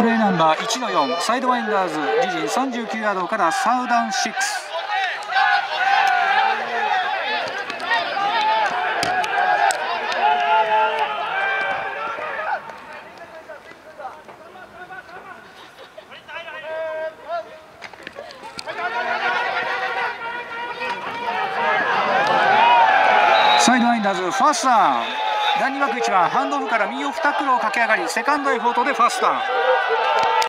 プレーナンバー1の4サイドワインダーズ自陣39ヤードからサウダン6サイドワインダーズファースター第2枠1番ハンドオフから右オフタックルを駆け上がりセカンドへフォートでファースター